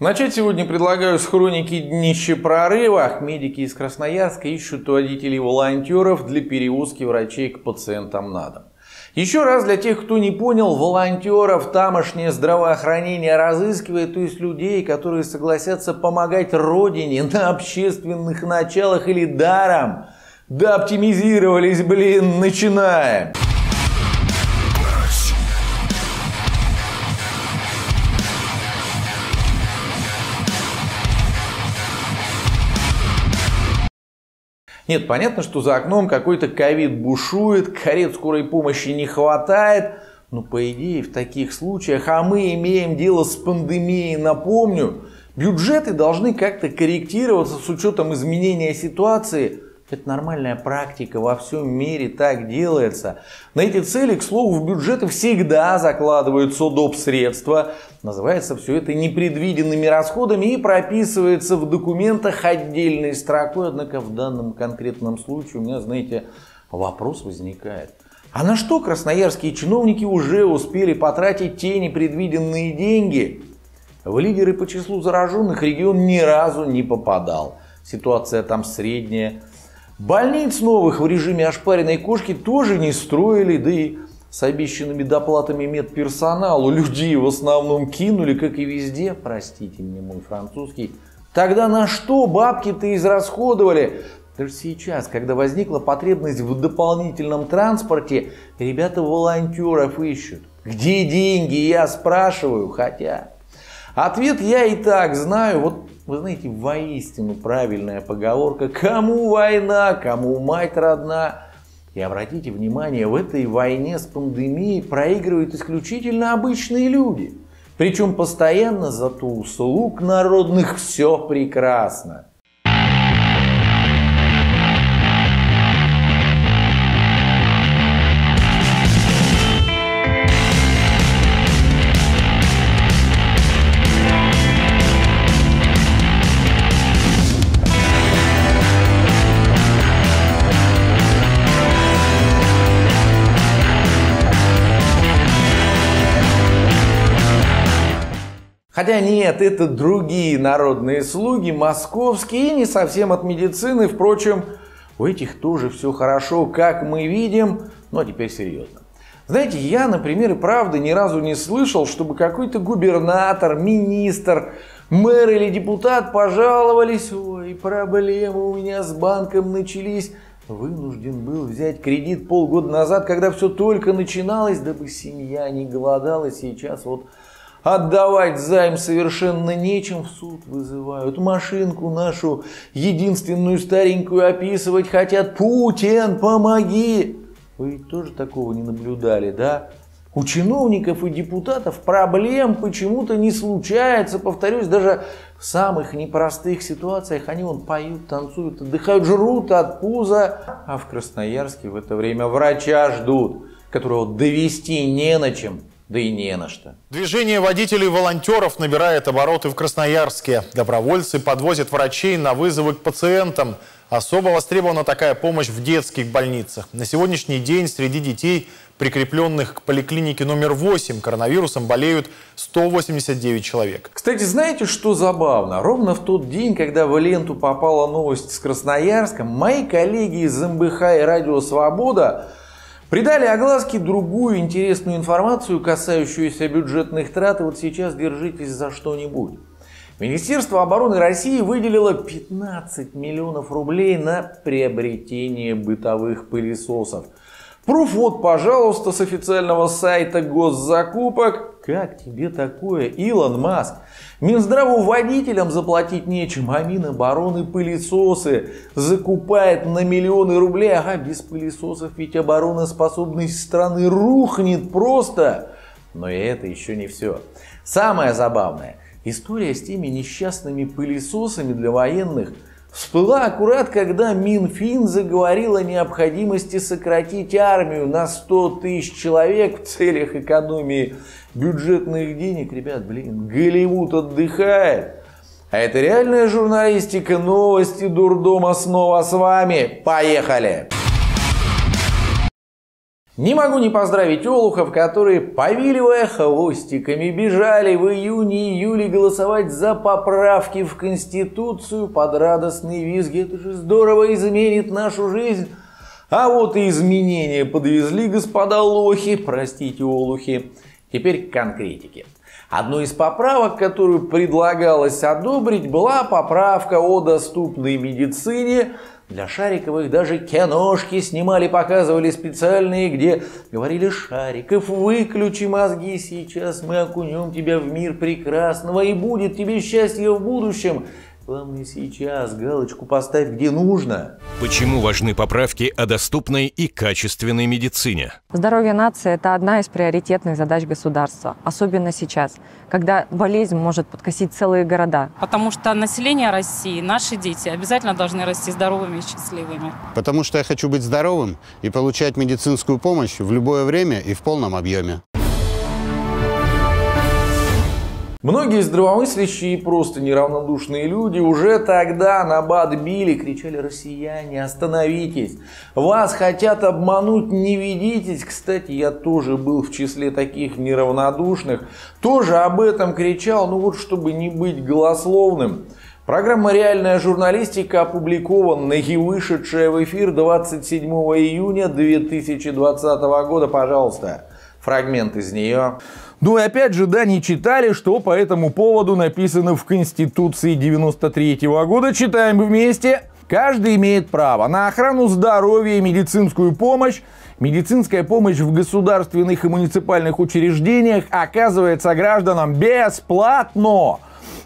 Начать сегодня предлагаю с хроники днища прорыва. Медики из Красноярска ищут водителей-волонтеров для перевозки врачей к пациентам на дом. Еще раз для тех, кто не понял, волонтеров тамошнее здравоохранение разыскивает, то есть людей, которые согласятся помогать родине на общественных началах или даром. Да оптимизировались, блин, начинаем. Нет, понятно, что за окном какой-то ковид бушует, карет скорой помощи не хватает. Но по идее в таких случаях, а мы имеем дело с пандемией, напомню, бюджеты должны как-то корректироваться с учетом изменения ситуации – это нормальная практика, во всем мире так делается. На эти цели, к слову, в бюджеты всегда закладываются доп. средства. Называется все это непредвиденными расходами и прописывается в документах отдельной строкой. Однако в данном конкретном случае у меня, знаете, вопрос возникает. А на что красноярские чиновники уже успели потратить те непредвиденные деньги? В лидеры по числу зараженных регион ни разу не попадал. Ситуация там средняя. Больниц новых в режиме ошпаренной кошки тоже не строили, да и с обещанными доплатами медперсоналу людей в основном кинули, как и везде, простите мне мой французский. Тогда на что бабки-то израсходовали? Даже сейчас, когда возникла потребность в дополнительном транспорте, ребята волонтеров ищут. Где деньги, я спрашиваю, хотя... Ответ я и так знаю. Вот вы знаете, воистину правильная поговорка «Кому война, кому мать родна?» И обратите внимание, в этой войне с пандемией проигрывают исключительно обычные люди. Причем постоянно зато у слуг народных все прекрасно. Хотя нет, это другие народные слуги, московские и не совсем от медицины. Впрочем, у этих тоже все хорошо, как мы видим. А теперь серьезно. Знаете, я, например, и правда ни разу не слышал, чтобы какой-то губернатор, министр, мэр или депутат пожаловались, ой, проблемы у меня с банком начались, вынужден был взять кредит полгода назад, когда все только начиналось, дабы семья не голодала, сейчас вот Отдавать займ совершенно нечем, в суд вызывают. Машинку нашу единственную старенькую описывать хотят. Путин, помоги! Вы ведь тоже такого не наблюдали, да? У чиновников и депутатов проблем почему-то не случается. Повторюсь, даже в самых непростых ситуациях они вон поют, танцуют, отдыхают, жрут от пуза. А в Красноярске в это время врача ждут, которого довести не на чем да и не на что. Движение водителей-волонтеров набирает обороты в Красноярске. Добровольцы подвозят врачей на вызовы к пациентам. Особо востребована такая помощь в детских больницах. На сегодняшний день среди детей, прикрепленных к поликлинике номер 8, коронавирусом болеют 189 человек. Кстати, знаете, что забавно? Ровно в тот день, когда в ленту попала новость с Красноярском, мои коллеги из МБХ и Радио Свобода Придали огласке другую интересную информацию, касающуюся бюджетных трат, и вот сейчас держитесь за что-нибудь. Министерство обороны России выделило 15 миллионов рублей на приобретение бытовых пылесосов. Пруф вот, пожалуйста, с официального сайта госзакупок. Как тебе такое, Илон Маск? Минздраву водителям заплатить нечем, а Минобороны пылесосы закупает на миллионы рублей. Ага, без пылесосов ведь обороноспособность страны рухнет просто. Но и это еще не все. Самое забавное, история с теми несчастными пылесосами для военных – всплыла аккурат, когда Минфин заговорил о необходимости сократить армию на 100 тысяч человек в целях экономии бюджетных денег. Ребят, блин, Голливуд отдыхает. А это реальная журналистика, новости, дурдома снова с вами. Поехали! Не могу не поздравить олухов, которые, повиливая хвостиками, бежали в июне-июле голосовать за поправки в Конституцию под радостные визги. Это же здорово изменит нашу жизнь. А вот и изменения подвезли господа лохи, простите, олухи. Теперь к конкретике. Одной из поправок, которую предлагалось одобрить, была поправка о доступной медицине. Для Шариковых даже киношки снимали, показывали специальные, где говорили «Шариков, выключи мозги сейчас, мы окунем тебя в мир прекрасного, и будет тебе счастье в будущем». Главное сейчас галочку поставь где нужно. Почему важны поправки о доступной и качественной медицине? Здоровье нации – это одна из приоритетных задач государства, особенно сейчас, когда болезнь может подкосить целые города. Потому что население России, наши дети обязательно должны расти здоровыми и счастливыми. Потому что я хочу быть здоровым и получать медицинскую помощь в любое время и в полном объеме. Многие здравомыслящие и просто неравнодушные люди уже тогда на бат били, кричали «Россияне, остановитесь! Вас хотят обмануть, не ведитесь!» Кстати, я тоже был в числе таких неравнодушных, тоже об этом кричал, ну вот чтобы не быть голословным. Программа «Реальная журналистика» опубликована и вышедшая в эфир 27 июня 2020 года. Пожалуйста, фрагмент из нее. Ну и опять же, да, не читали, что по этому поводу написано в Конституции 93 -го года. Читаем вместе. Каждый имеет право на охрану здоровья и медицинскую помощь. Медицинская помощь в государственных и муниципальных учреждениях оказывается гражданам бесплатно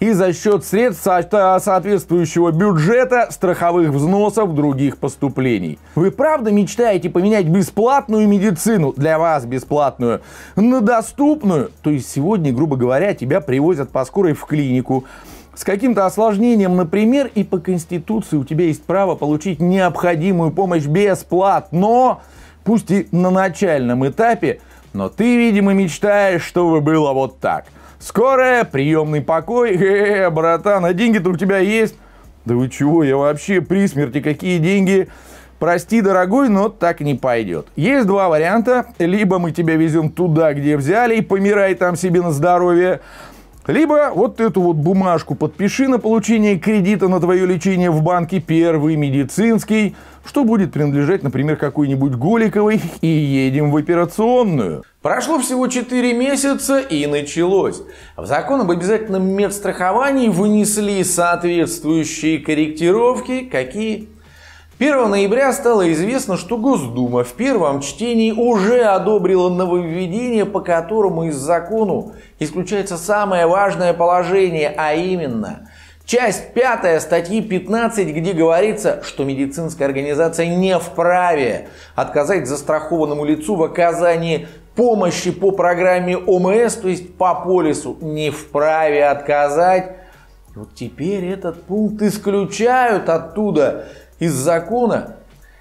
и за счет средств соответствующего бюджета, страховых взносов, других поступлений. Вы правда мечтаете поменять бесплатную медицину, для вас бесплатную, на доступную? То есть сегодня, грубо говоря, тебя привозят по скорой в клинику, с каким-то осложнением, например, и по Конституции у тебя есть право получить необходимую помощь бесплатно, пусть и на начальном этапе, но ты, видимо, мечтаешь, чтобы было вот так – Скорая, приемный покой. Э, братан, а деньги-то у тебя есть? Да вы чего, я вообще при смерти, какие деньги? Прости, дорогой, но так не пойдет. Есть два варианта. Либо мы тебя везем туда, где взяли, и помирай там себе на здоровье. Либо вот эту вот бумажку подпиши на получение кредита на твое лечение в банке первый медицинский, что будет принадлежать, например, какой-нибудь Голиковой, и едем в операционную. Прошло всего 4 месяца и началось. В закон об обязательном медстраховании вынесли соответствующие корректировки, какие 1 ноября стало известно, что Госдума в первом чтении уже одобрила нововведение, по которому из закону исключается самое важное положение, а именно часть 5 статьи 15, где говорится, что медицинская организация не вправе отказать застрахованному лицу в оказании помощи по программе ОМС, то есть по полису, не вправе отказать. Вот теперь этот пункт исключают оттуда из закона,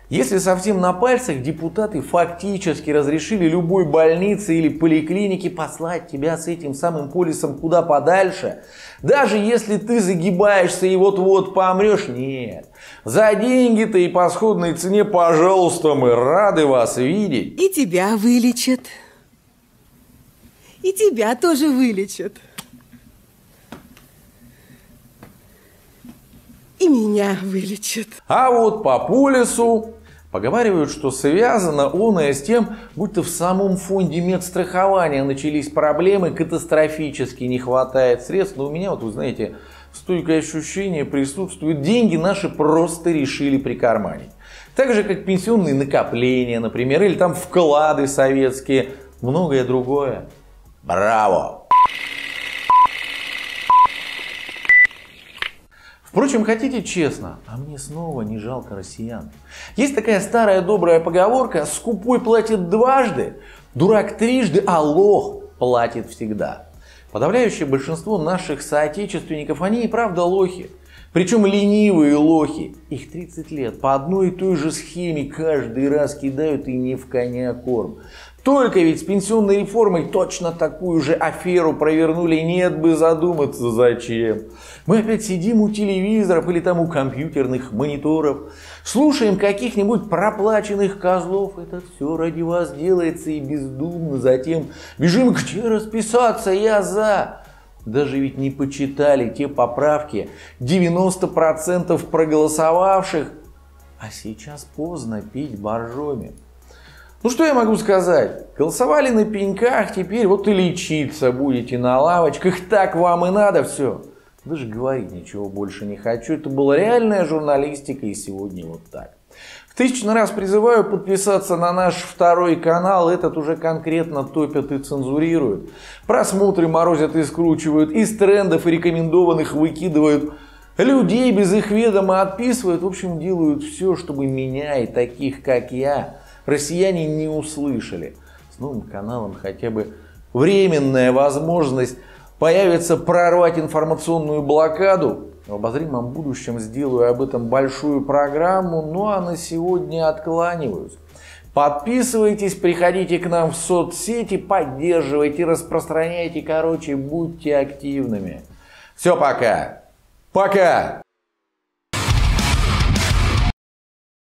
если совсем на пальцах, депутаты фактически разрешили любой больнице или поликлинике послать тебя с этим самым полисом куда подальше, даже если ты загибаешься и вот-вот помрешь, нет. За деньги-то и по сходной цене, пожалуйста, мы рады вас видеть. И тебя вылечат. И тебя тоже вылечат. И меня вылечит. А вот по полису Поговаривают, что связано оное с тем, будто в самом фонде медстрахования начались проблемы, катастрофически не хватает средств. Но у меня, вот вы знаете, стойкое ощущение присутствует. Деньги наши просто решили прикарманить. Так же, как пенсионные накопления, например, или там вклады советские, многое другое. Браво! Впрочем, хотите честно, а мне снова не жалко россиян. Есть такая старая добрая поговорка «скупой платит дважды, дурак трижды, а лох платит всегда». Подавляющее большинство наших соотечественников, они и правда лохи. Причем ленивые лохи, их 30 лет, по одной и той же схеме каждый раз кидают и не в коня корм. Только ведь с пенсионной реформой точно такую же аферу провернули, нет бы задуматься зачем. Мы опять сидим у телевизоров или там у компьютерных мониторов, слушаем каких-нибудь проплаченных козлов, это все ради вас делается и бездумно, затем бежим где расписаться, я за. Даже ведь не почитали те поправки 90% проголосовавших, а сейчас поздно пить боржоми. Ну что я могу сказать? Голосовали на пеньках, теперь вот и лечиться будете на лавочках. Так вам и надо все. Даже говорить ничего больше не хочу. Это была реальная журналистика и сегодня вот так. В тысячный раз призываю подписаться на наш второй канал. Этот уже конкретно топят и цензурируют. Просмотры морозят и скручивают. Из трендов и рекомендованных выкидывают. Людей без их ведома отписывают. В общем, делают все, чтобы меня и таких, как я, россияне не услышали. С новым каналом хотя бы временная возможность появится прорвать информационную блокаду. В обозримом будущем сделаю об этом большую программу, ну а на сегодня откланиваюсь. Подписывайтесь, приходите к нам в соцсети, поддерживайте, распространяйте, короче, будьте активными. Все, пока. Пока!